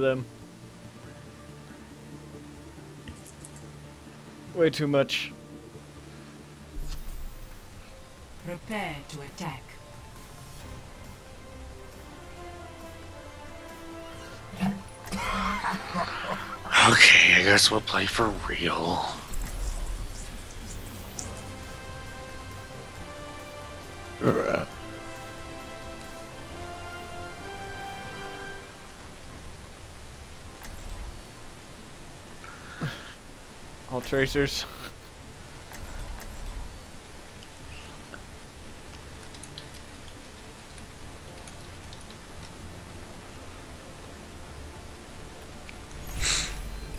them. Way too much. Prepare to attack. Okay, I guess we'll play for real. All tracers.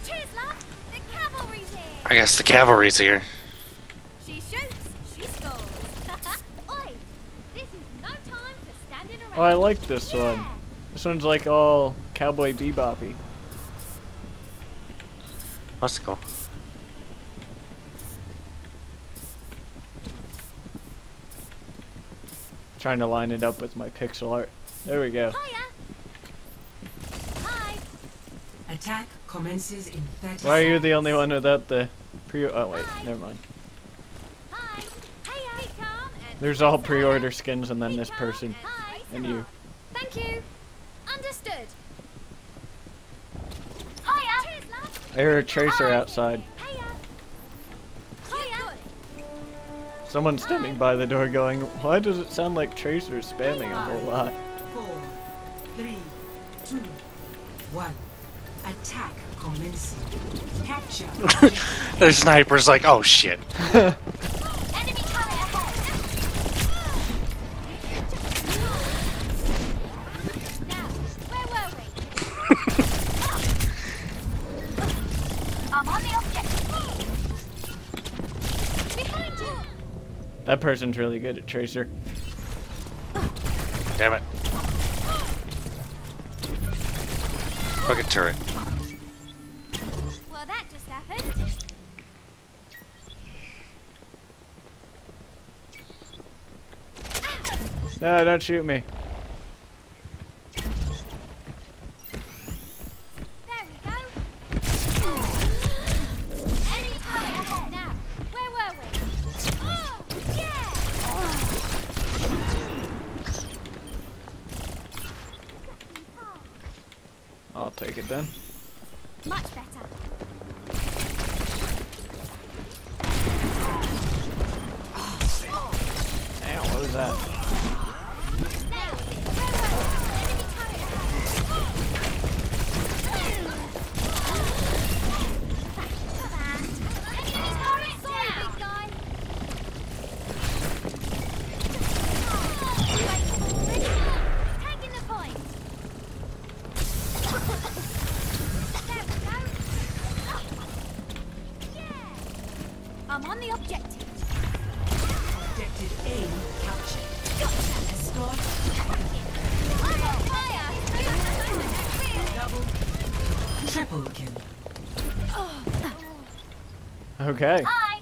Chisla, the cavalry's here. I guess the cavalry's here. She shoots, she. Oi, this is no time for standing around. Oh, I like this one. This one's like all cowboy beboppy. Let's go. Trying to line it up with my pixel art. There we go. Hiya. Hi. Attack commences in 30 Why are you the only one without the pre? Oh wait, never mind. Hi. Hiya. Be calm and There's all pre-order skins and then this person Hi. and you. Thank you. Understood. Hiya. Chisla. I hear a tracer outside. Someone's standing by the door going, why does it sound like tracers spamming a whole lot? Four, three, two, one. Attack commencing. Capture. The sniper's like, oh shit. Enemy turret ahead. Now, where were we? I'm on the objective. Behind you. That person's really good at tracer. Damn it. Fucking turret. Well, that just happened. No, don't shoot me. It then. I'm on the objective. Objective A captured. Escort double. Triple kill. Okay. Hi.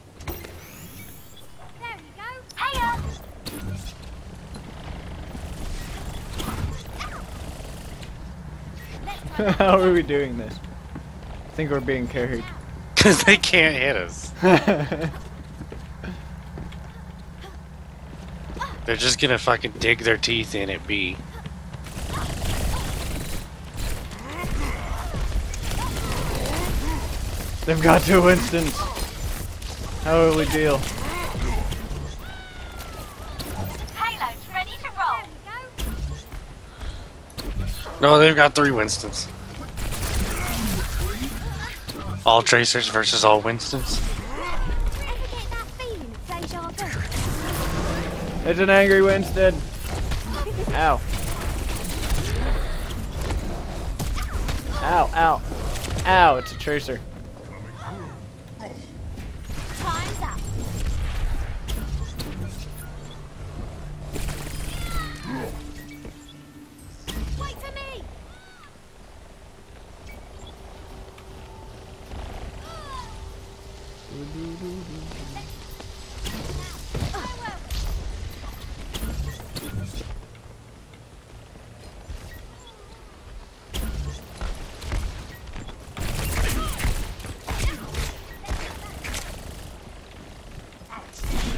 There you go. Hiya. Um. How are we doing this? I think we're being carried. Because they can't hit us. They're just gonna fucking dig their teeth in at B. They've got two Winstons. How will we deal? Payload's ready to roll. No, they've got three Winstons. All Tracers versus all Winstons. It's an angry Winston. Ow. Ow, ow. Ow, it's a tracer.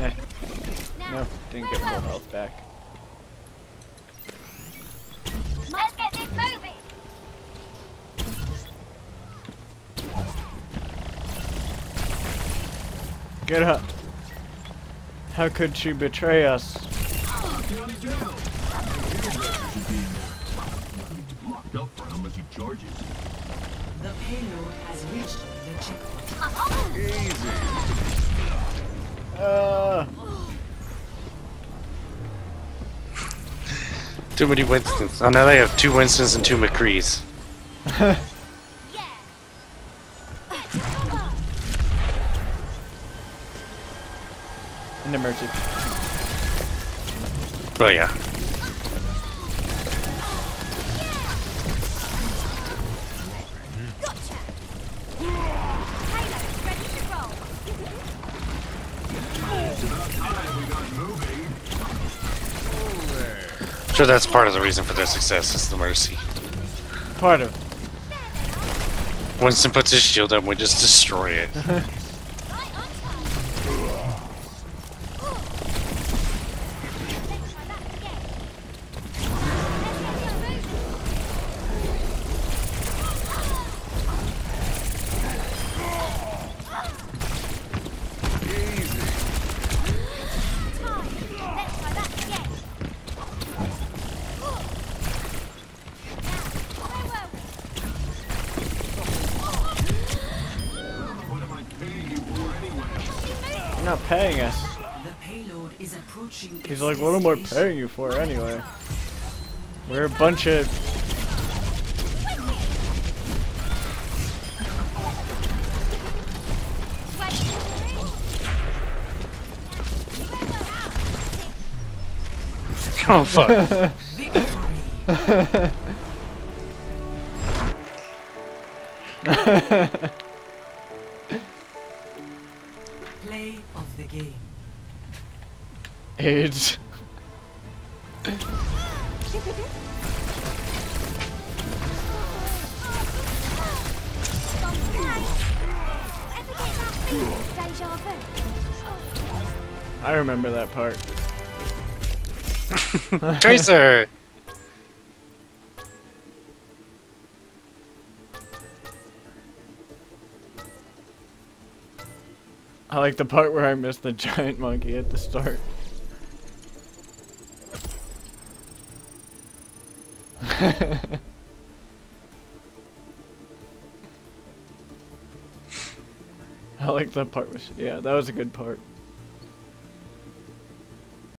Eh, no, didn't get full health back. Get up. How could she betray us? Locked up for how much he charges. The payload has reached the checkpoint. Uh, Too many Winstons. Oh, now they have two Winstons and two McCrees. In the mercy. Oh, yeah. Gotcha. Payload's ready to roll. Sure, that's part of the reason for their success is the mercy. Part of. Winston puts his shield up, we just destroy it. paying us. The payload is approaching He's like, what am I paying you for anyway? We're a bunch of. Oh, fuck. Play of the game. AIDS. I remember that part. Tracer! I like the part where I missed the giant monkey at the start. I like that part. Yeah, that was a good part.